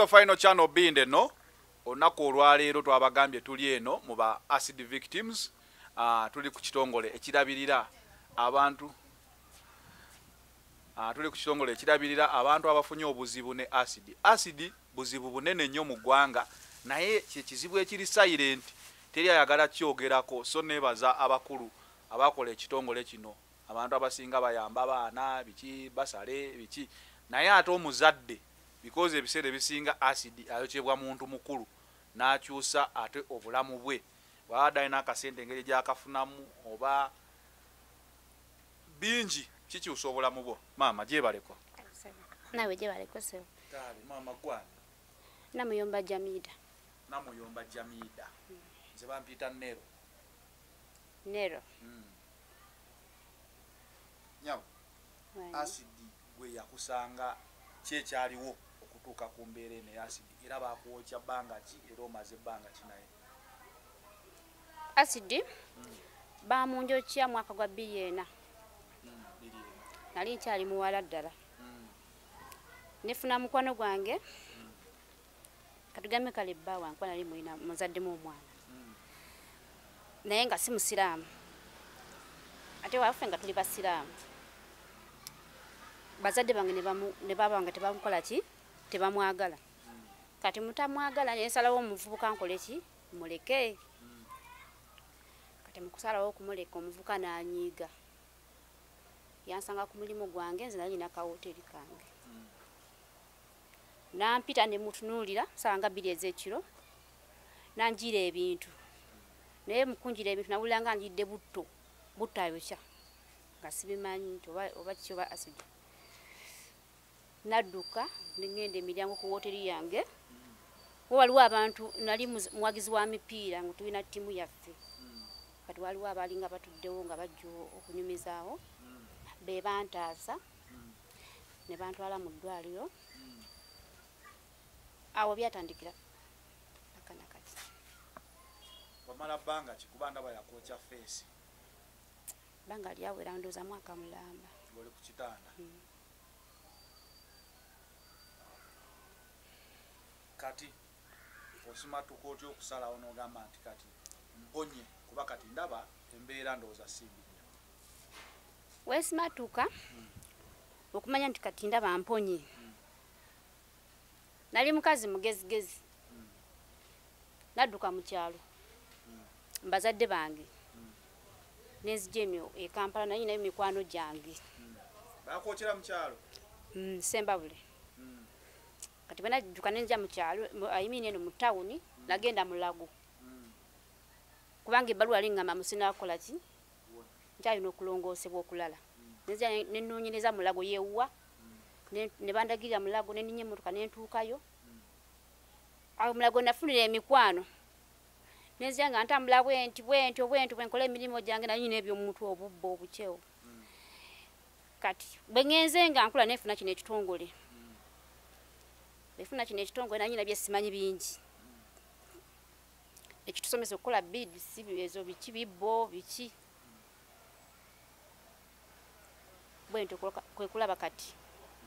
the final channel binde no olunaku olwaleero twabagambye tuli eno mu ba acid victims. Uh, tuli ku kitongole ekirabirira abantu. Uh, tuli ku kitongole ekirabirira abantu abafunye obuzibu ne acid. Acid buzibu bunene nnyo mu ggwanga naye kyekizibu ekiri silent teri ayagala kyogerako so nebaza abakulu abakola ekitongole kino. Abantu abasinga bayamba abaana biki basale biki. Naye ate omuzadde because ebiseera ebisinga acid ayokyebwa muntu mukulu n'akyusa ate obulamu bwe. Bwaba alina akasente engeri gyakafunamu oba bingi kikyusa obulamu bwo. Maama gyebaleko nawe gye balekoseo maama gwani? Namuyomba jamida. Namuyomba jamida. Nze bampita nero. Nero? Nyawo asidi gwe yakusanga kyekyaliwo okutuuka ku mbeera eno eya asidi era bakwokya bbanga ki era omaze ebbanga kinaye asidi bamunjokya mwaka gwa bbiri ena. Nali nkyali muwala ddala. Mm. nefuna mukwano gwange katugambe kale bba wange kuba nali mulina muzaddemu omwana. Naye nga si musiraamu. Ate waffe nga tuli basiraamu. Bazadde bange ne baba nga tebamukola ki tebamwagala. Kati mutamwagala nensalawo omuvubuka nkole ki? Muleke. Kati mukusalawo okumuleka omuvubuka nanyiiga. Yansanga ku mulimu gwange nze nali nina kawoteri kange. Nampita ne mutunuulira sawa nga bbiri ez'ekiro nanjira ebintu. Naye mukunjira ebintu nawulira nga njidde butto butto ayokya nga sibimanyi nti oba kiki oba asidi nadduka nengenda emiryango ku woteri yange. We waliwo abantu nali muwagizi wa mipiira nga tulina ttiimu yaffe. Kati waliwo abalinga batuddewo nga bajja okunyumizaawo be bantaasa ne bantwala mu ddwaliro. Awo byatandikira. Nakanakati wamala bbanga ki? Kuba ndaba yakwokya feesi. Banga lyawera ndooza mwaka mulamba. Ngoli ku kitanda kati osimatuka otya okusalawo n'ogamba nti kati mponye kuba kati ndaba embeera ndowooza simbi nnyo wesimatuka okumanya nti kati ndaba mponye. Nali mukazi mugezigezi. Nadduka mu kyalo. Mbazadde bange. Nenzija ekampala naye nayo mikwano gyange. Bakwokyera mu kyalo? Mm, sembabule kati bwenadduka nenzija mu kyalo mu- I mean eno mu tawuni nagenda mu lago. Kubanga ebbaluwa liŋŋamba musinakola ki? Nkyalina okulongoosebwa okulala. Nenzija ne- nenoonyereza mu lago yewuwa ne- bandagirira mu lago neninya emmotoka nentuukayo awo mulago nafunira emikwano. Nenzija nga ntambula bwenti bwentyo bwentyo bwenkola emirimu gyange nayo nyina ebyomutwe obubba obukyewo. Kati bweŋŋenze nga nkula nefuna kino ekitongole befuna kino ekitongole nanyina byesimanyi bingi. Ekitusomesa okukola bidisi ezo biki bibbo biki? Bwentyo kuloka- kwe kulaba kati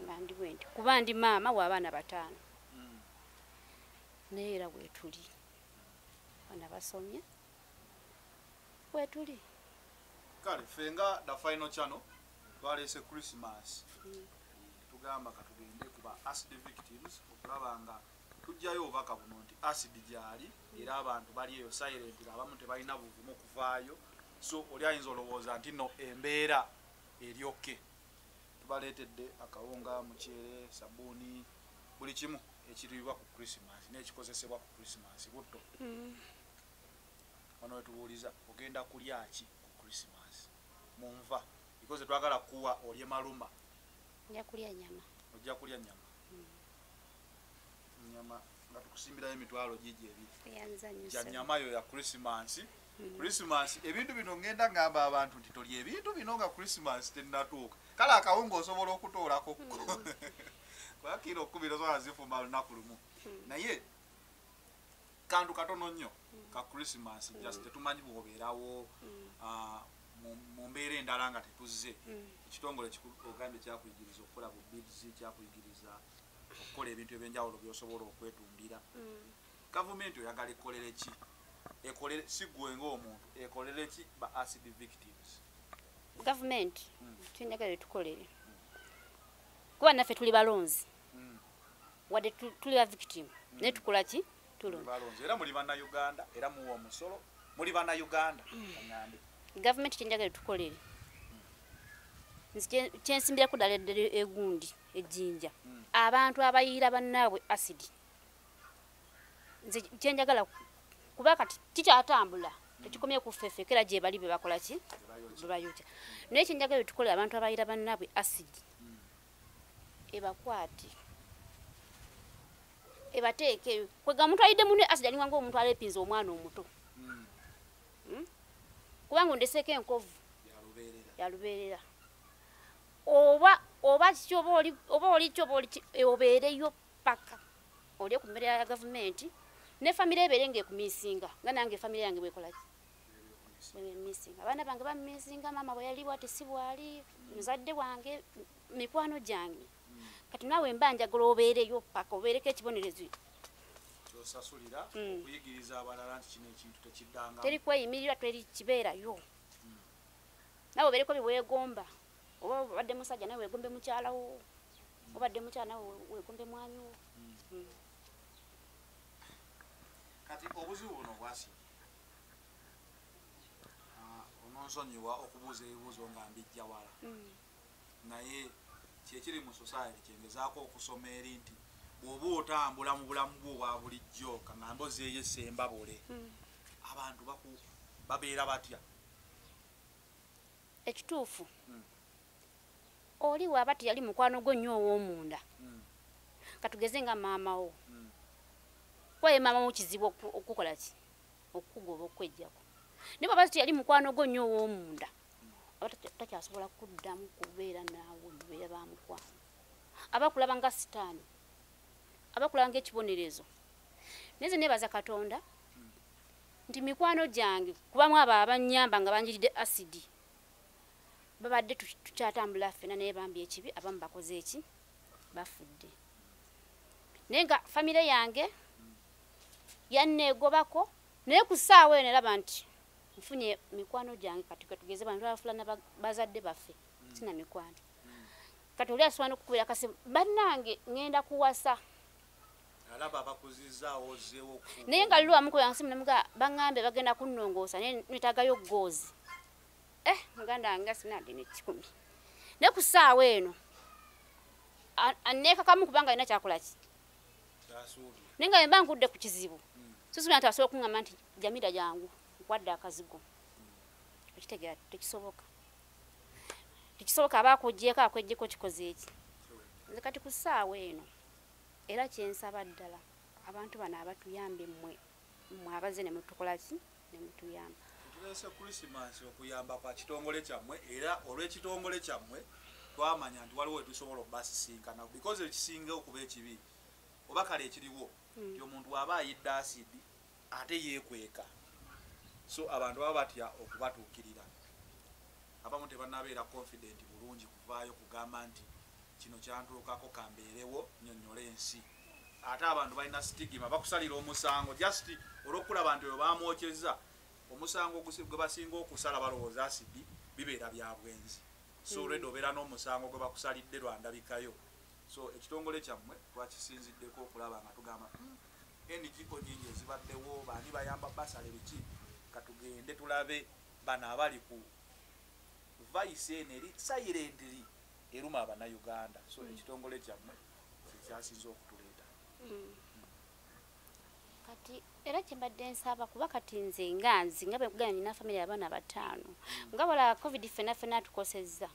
nga ndi bwentyo kuba ndi maama w'abaana bataano. Naye era bwetuli baana basomye bwetuli kale ffe nga the final channel twaleese christmas tugamba katugende kuba acid victims okulaba nga tujjayo obubaka buno nti acid gyali era abantu bali eyo silent abamu tebalina buvumu kuvaayo. So oli ayinza olowooza nti no embeera eryoke tubaleetedde akawunga mukyere sabuuni buli kimu ekiriibwa ku christmas n'ekikozesebwa ku christmas butto. Wano wetubuuliza ogenda kulya ki ku christmas? Munva because twagala kuwa olye maluma nja kulya nyama. Ojja kulya nyama. Nyama nga tukusimbirayo emitwalo gigi ebiri eyanzanyusa gya nyama yo ya christmas. Christmas ebintu bino ngenda ngamba abantu nti tolya ebintu bino nga christmas tenatuuka kale akawunga osobola okutoolako? Kuba kiro kumi tosobola zifumba lunaku lumu. Naye kantu katono nnyo ka christmas just tetumanyi bwobeerawo ah, mu- mu mbeera endala nga tetuzze ekitongole kiku- ogambye kyakuyigiriza okukola bu bids kyakuyigiriza okukola ebintu ebyenjawulo byosobola okwetundira Mm. gavumenti oyagala ekolere ki? Ekolere si gwe ngaomuntu ekolere ki ba acid victims? Gavumenti kyenjagala etukolere kuba naffe tuli balonzi. Wadde tu- tuli ba victim. Naye tukola ki? Tulonzi balonzi. Era muli bannayuganda era muwa omusolo muli bannayuganda. Aŋambe gavumenti kyenjagala etukolere kyensimbirako ddala eddala egundi ejjinja abantu abayiira bannaabwe asidi nze kyenjagala kuba kati kikyatambula tekikomye ku ffeffe kera gye bali be bakola ki? Bwe bayokya. Naye kyenjagala etukolere abantu abayiira bannaabwe asidi ebakwate ebateeke. Kwega omuntu ayidde mune asidi alinga ngaomuntu alepinza omwana omuto. Mm. kubanga ondeseeko enkovu. Yalubeerera oba oba kiki oba oli oba oli ki oba oli ki obeereyo paka? Olye ku mmere ya gavumenti ne famire ebeere ngaekumisinga nga nange famire yange bwekolaki bwemisinga abaana bange bamisinga maama bwe yali bwati si bwali muzadde wange mikwano gyange. Kati naawe mba njagala obeereyo paka obeereko ekibonerezo. Kyosasulira Mm. okuyigiriza abalala nti kino ekintu tekiddanga teri kweyimirira teri kibeerayo. Nawe obeereko byeweegomba oba obadde musajja nawe weegombe mukyalawo obadde mukyala nawe weegombe mwami wo Mm. kati obuzibu buno bwasibye ononsonyiwa okubuuza ebibuuzo nga mbijja wala Mm. naye kyekiri mu society kyengezaako okusoma eri nti bw'oba otambula mu bulamu bwo obwa bulijjo kaŋambe ozeeyo essembabule Mm. abantu babeera batya ekituufu. Oli waaba teyali mukwano gwo nnyo ow'omunda. Mm, katugeze nga maama wo. Mm, kwaye maama wo kizibu oku- okukola ki? Okugoba okwejjako. Naye bwaba teyali mukwano gwo nnyo ow'omunda aba tata- takyasobola kuddamu kubeera naawe mubeera ba mukwano. Abakulaba nga sitaani abakulaba ngaekibonerezo naye ze nebaza katonda nti mikwano gyange kubamu abo abanyamba nga banjiridde asidi babadde tu- tukyatambula ffena naye bambi ekibi abamu bakoze eki? Bafudde. Naye nga famire yange yanneegobako naye ku ssaawa eno eraba nti nfunye mikwano gyange kati katugeze bantu abafulana ba- bazadde baffe sina mikwano. Kati oli asobola nokukubira kasi bannange ŋŋenda kuwasa. Naye nga lulu wamukuba nsimu namuga baŋŋambe bagenda kunnongoosa naye netagayo goozi eh muganda wange nga sinadde nekikumi naye ku ssaawa eno a- aneekakamu kubanga alina kyakola ki? Naye nga wemba nkudde ku kizibu Mm. sisubira nti asobola okuŋŋamba nti jamira jangu nkwadde akazigo. Okitegeera tekisoboka. Tekisoboka aba akugjeeko akwejjeko kikoze eki nze kati ku ssaawa eno era kyensaba ddala abantu bano abatuyambe mmwe mmwe abaze ne mutukola ki? Ne mutuyamba tuleese krisimansi okuyamba kwa kitongole kyammwe era olw'ekitongole kyammwe twamanya nti waliwo wetusobola okubasisinkana. Because ekisinga okuba ekibi oba kale ekiriwo nti omuntu aba ayidde asidi ate yeekweka. So abantu baba batya okubatuukirira. Abamu tebanabeera confident bulungi kuvaayo kugamba nti kino kyantuukako kambeerewo nyonyola ensi. Ate abantu balina sitigima bakusalira omusango just olwokulaba nti oyo bamwokyeza omusango gwe basinga okusala balowooza asidi bibeera bya bwenzi. So olwedde obeera n'omusango gwe bakusalidde lwandabikayo so ekitongole kyammwe twakisinziddeko okulaba nga tugamba "Hmm, enigiko nyingi ezibaddewo baani bayamba basale biki katugende tulabe bano abali ku vaisi eno eri sairentiri eruma abanayuganda so ekitongole kyammwe kyekyasinza okutuleeta kati era kyembadde nsaba kuba kati nze nga nzi nga bwegana nina famire abaana bataano nga bala covid fena fena atukosezza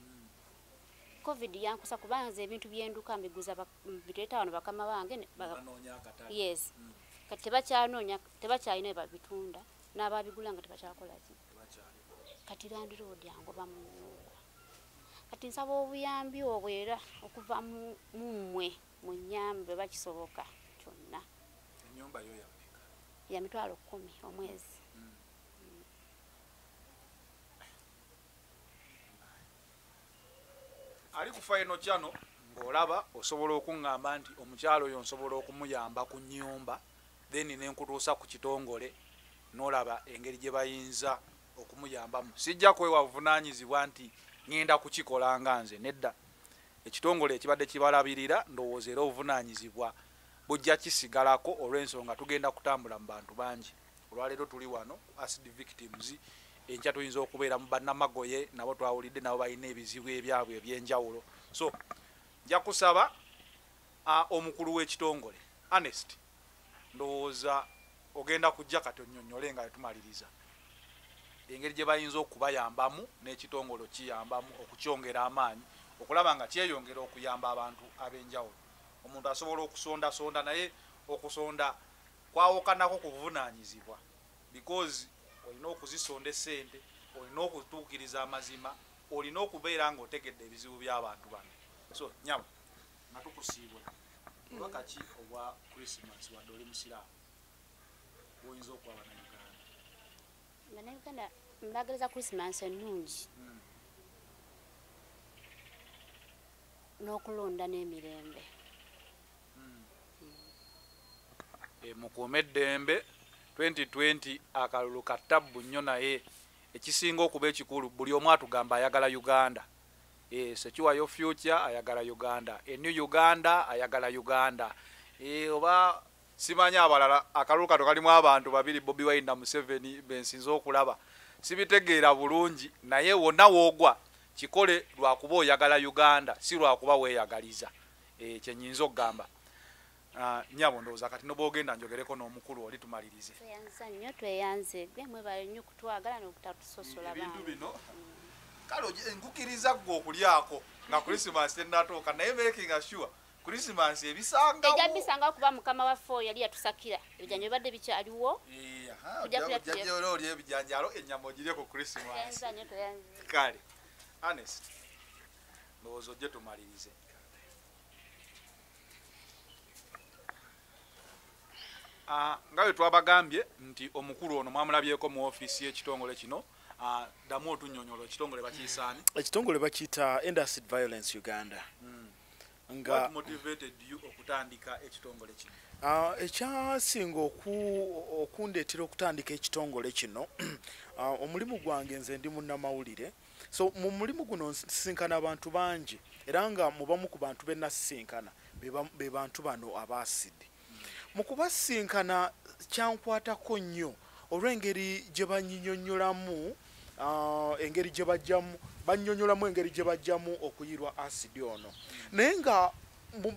covid yankusa kuba nze ebintu byenduka mbiguza mbiteeta wano bakama bange yes. Mm, kati tebakyanoonya tebakyalina babitunda n'ababigula nga tebakyakolaki kati landiroodi angoba munyumba kati nsaba obuyambi obwo era okuva mu- mu mmwe mu nyambe bakisoboka kyonna. Ennyumba yo yameka ya mitwalo kumi omwezi. Ali ku faino kyano olaba osobola okuŋŋamba nti omukyalo oyo nsobola okumuyamba ku nyumba then nenkutuusa ku kitongole nolaba engeri gye bayinza okumuyambamu sijja kwewa buvunanyizibwa nti ŋenda kukikola nga nze nedda. Ekitongole ekibadde kibalabirira ndowooza era obuvunanyizibwa bujja kisigalako olw'ensonga tugenda kutambula mu bantu bangi. Olwaleero tuli wano acid victims enkya tuyinza okubeera mu bannamagoye nabo twawulidde nabo balina ebizibu ebyabwe ebyenjawulo. So nja kusaba omukulu w'ekitongole honest ndowooza ogenda kujja kati onyonyole nga wetumaliriza engeri gye bayinza okubayambamu n'ekitongole okiyambamu okukyongera amaanyi okulaba nga kyeyongera okuyamba abantu ab'enjawulo omuntu asobola okusondasonda naye okusonda kwawukanako ku buvunanyizibwa. Because olina okuzisonda esente olina okutuukiriza amazima olina okubeera nga otegedde ebizibu by'abantu bano. So nyama nga tukusiibula obubaka ki obwa christmas wadde oli musiraamu? Bwoyinza okwaba na uganda? Bannayuganda mbagereza krisimansi ennungi. Mm. n'okulonda n'emirembe mukuume eddembe 2020 akalulu katabbu nnyo naye. Ekisinga okuba ekikulu buli omu atugamba ayagala uganda. E, sekiwayo future ayagala uganda. Enew uganda ayagala uganda. E, oba simanyi abalala akalulu kato kalimu abantu babiri bobi wine na museveni bensinza okulaba. Sibitegeera bulungi naye wonna woogwa kikole lwakuba oyagala uganda si lwakuba weeyagaliza. E, kyenyinza okugamba nyabo ndowooza kati nobwogenda njogereko n'omukulu oli tumalirize. Tweyanza nnyo tweyanze. Gwe mwebale nnyo kutwagala n'okutatusosola ebintu bantu bino kale oje- nkukiriza gwe okulyako nga krisimansi tenatuuka naye making sure krisimansi ebisangawo. Ejja bisangawo kuba mukama waffe oyo yali yatusakira. Ebijjanjo bibadde bikyaliwo Eh, aha, ojja oli ebijanjalo ennyama ogirye ku krisimansi tweyanza nnyo tweyanze kale honest ndowooza ojje tumalirize nga bwe twabagambye nti omukulu ono mwamulabyeko mu ofiisi y'ekitongole kino ah, ddamu otunyonyola ekitongole bakiyisaani ekitongole bakiyita endacid violence uganda. Nga motivated you okutandika ekitongole kino? Ah, ekyasinga oku- okundeetera okutandika ekitongole kino ah, omulimu gwange nze ndi munnamawulire. So mu mulimu guno nsisinkana abantu bangi era nga mubamu ku bantu benasisinkana be bantu bano abaasidi mu kubasinkana kyankwatako nnyo olw'engeri gye banyinyonnyolamu ah, engeri gye bajjamu bannyonnyolamu engeri gye bajjamu okuyirwa asidi ono. Naye nga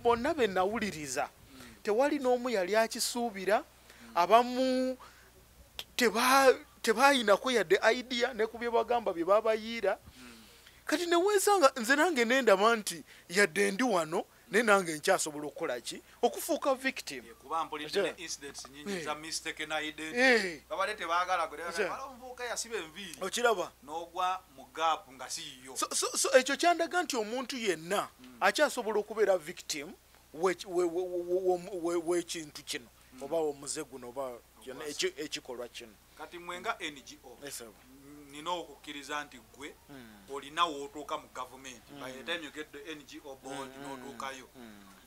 bonna be nawuliriza tewali n'omu yali akisuubira abamu teba- tebayinako yadde idea ne ku bye bagamba bye babayiira. Kati newesanga nze nange nendaba nti yadde ndi wano naye nange nkyasobola okukola ki? Okufuuka victim. Eh, Eh. okiraba. so, ekyo kyandaga nti omuntu yenna akyasobola okubeera victim w'eki- we- we- we- we- we- w'ekintu kino. Oba omuze guno oba ekikolwa kino. Kati mwe nga ngo. Nina okukkiriza nti gwe olina wootuuka mu gavumenti. By the time you get the ngo board n'otuukayo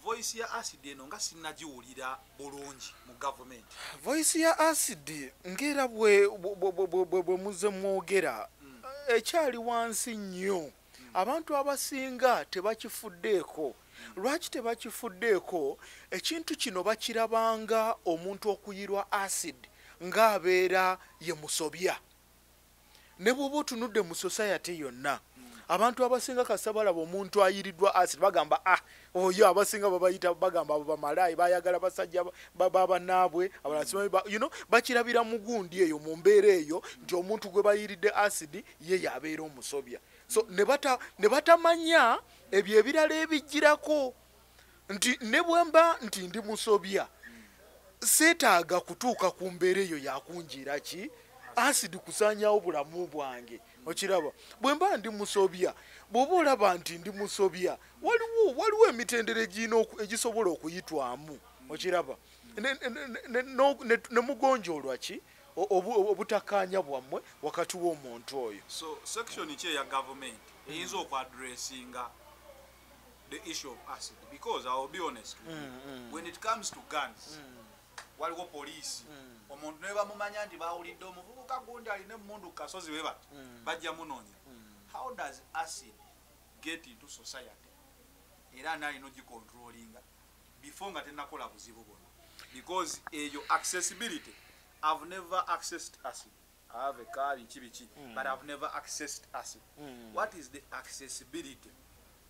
voice ya acid eno nga sinnagiwulira bulungi mu gavumenti. Voice ya acid ngera bwe muze mwogera ekyali wansi nnyo. Abantu abasinga tebakifuddeeko. Lwaki tebakifuddeeko? Ekintu kino bakirabanga omuntu okuyirwa acid ng'abeera ye musobya ne bw'oba otunudde mu society yonna abantu abasinga kasa balaba omuntu ayiriddwa acid bagamba ah oyo abasinga babayita bagamba abo bamalayi bayagala basajja ba- ba- babanaabwe know, bakirabira mu gundi eyo mu mbeera eyo nti omuntu gwe bayiridde acid ye yabeera omusobya. So ne bata- ne batamanya ebyo ebirala ebijjirako. Nti ne bwemba nti ndi musobya seetaaga kutuuka ku mbeera eyo yakunjira ki asidi kusanyawo bulamu bwange. Okiraba bwe mba ndi musobya bw'oba olaba nti ndi musobya waliwo waliwo emitendera egisobola okuyitwamu. Okiraba Ne- ne- ne- no- ne ne mugonjoolwa ki? Obutakkaanya bwammwe wakati w'omuntu oyo. So section ki eya gavumenti eyinza okuadressinga the issue of acid? Because iwill be honest with you. when it comes to guns waliwo poliisi omuntu ne bamumanya nti bawulidde omuvubuka gundi alina emundu ku kasozi we bati bajja munoonya. How does acid get into society? Era nalina ogicontrolinga before nga tenakola buzibu buno because eyo accessibility i've never accessed acid. I have a car biki biki but i've never accessed acid. What is the accessibility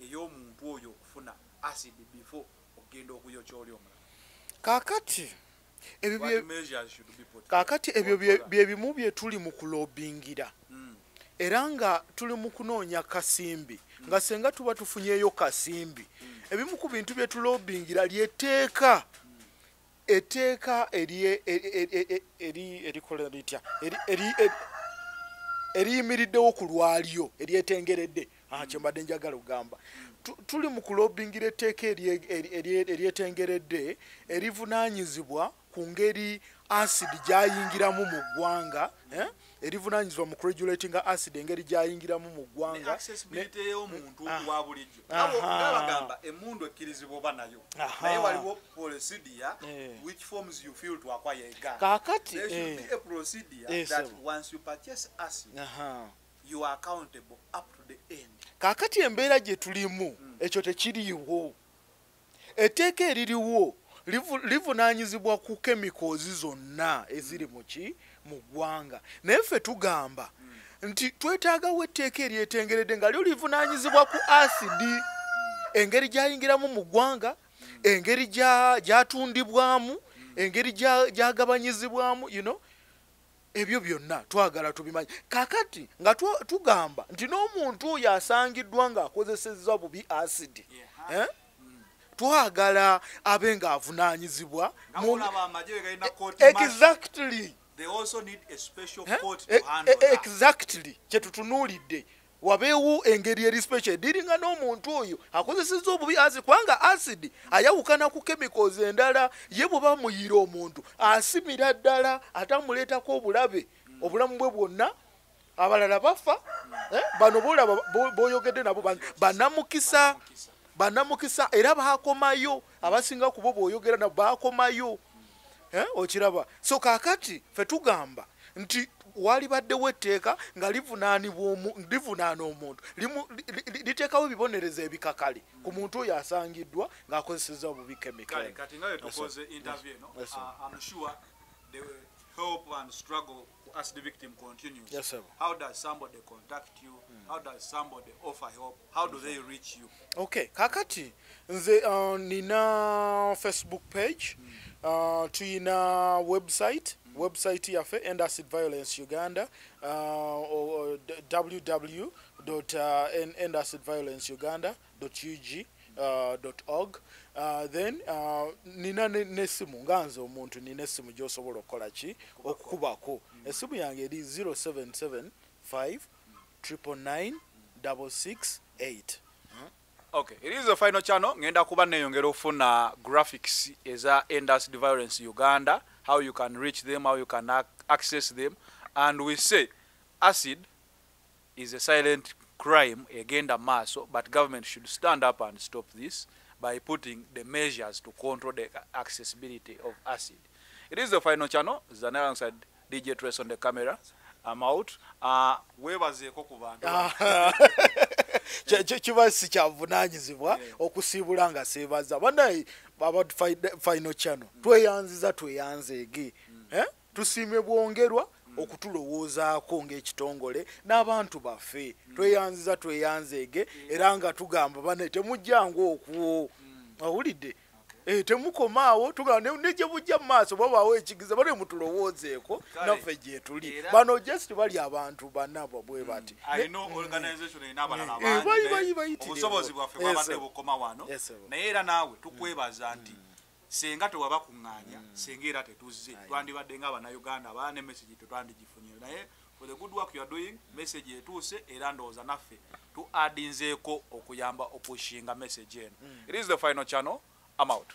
ey'omuntu oyo okufuna acid before ogenda okuyokya oli omulala? Kaakati kaakati ebyo bye- bye tuli mu kulobingira Mm. era nga tuli mu kunoonya kasimbi. Nga senga tuba tufunyeeyo kasimbi. Ebimu ku bintu bye tulobingira lyeteeka etteeka. Erikola litya eri- eri- eri- eriyimiriddewo ku lwalyo eryetengeredde. Ah, kyembadde njagala okugamba. Tu- tuli mu kulobingira etteeka eryetengeredde erivunaanyizibwa ku ngeri acid gyayingiramu mu ggwanga eh? erivunaanyizibwa mu kuregulatinga acid engeri gyayingiramu mu ne ggwanga ey'omuntu Ah. wa bulijjo. Aha. nga bagamba emundu ekkirizibwa oba nayo. Naye waliwo procedure Eh. which forms you feel to acquire a gun. Kaakati there should eh, be a procedure that once you purchase acid you are accountable up to the end. Kaakati embeera gye tulimu ekyo tekiriiwo. Etteeka eririwo livu- livunaanyizibwa ku kemikozi zonna eziri mu ki mu ggwanga naye ffe tugamba nti twetaagawo etteeka eryetengeredde nga lyo livunaanyizibwa ku asidi engeri gyayingiramu mu ggwanga engeri gya- gyatundibwamu engeri gya- gyagabanyizibwamu you know ebyo byonna twagala tubimanyi kakati nga tugamba nti n'omuntu oyo asangiddwa ng'akozesezza bubi asidi Yeah. eh? Twagala abe nga court martial, exactly. They also need a special eh? Eh, eh, exactly. Kyetutunuulidde wabeewo engeri eri special. Ediringa n'omuntu oyo akozesezza obubi acid kubanga acid ayawukana ku chemicals endala ye bwe bamuyira omuntu asimira ddala atamuleetako obulabe. Obulamu bwe bwonna abalala bafa eh? bano bolaba bo- boyogedde nabo ban- banamukisa Mukisa. banamukisa era bakomayo abasinga kubo bwoyogera nabo bakomayo okiraba so kakati fe tugamba nti walibaddewo etteeka nga livunaana omuntu liteekawo ebibonerezo ebikakale ku muntu oyo asangiddwa ng'akozeseza obubi kale kemikali kati nga wetukoze Yes, sir. uh, i'm sure the help and struggle as the victim continues Yes, sir. how does somebody contact you? How does somebody offer help? How do they reach you? Okay kakati nze uh, nina facebook page uh, tuyina website website yaffe endacid violence uganda uh, www endacid violence uganda ug uh, org. Uh, then uh, nina ne- n'essimu nga nze omuntu nina essimu gy'osobola okukola ki? Okukubako essimu yange eri 0775 999 668 okay the final channel. Ngenda kuba neyongera okufuna graphics eza endacid violence uganda how you can reach them how you can ac access them. And we say acid is a silent crime egenda maaso but government should stand up and stop this by putting the measures to control the accessibility of acid. It is the final channel. Zan alongside dj trace on the camera. I'm out. Uh, webazeeko ku bantu. Kye- kiba si kyavunanyizibwa okusiibula nga seebaza. Banaye aba final channel. Tweyanziza tweyanzeege Eh? tusiime bwongerwa okutulowoozaako ng'ekitongole n'abantu baffe. Tweyanziza tweyanzeege era nga tugamba banaye temujjangu okwo awulidde temukomaawo tugamba ne- ne gye bujja mu maaso babaawo ekigiza bale mutulowoozeeko naffe gye tuli. bano just bali abantu banabo bwe bati. I know organization erina abalala Eh, bangi, bayi- naye bayi- bayitirivu. obusobozi bwaffe bwabadde bukoma wano. Naye era naawe tukwebaza nti senga tewaba kuŋŋaanya senga era tetuzze. Twandibadde nga abannayuganda abala ne message tetwandigifunye naye for the good work you are doing message etuuse era ndowooza naffe tu adinzeeko okuyamba opushinga message eno. It is the final channel i'm out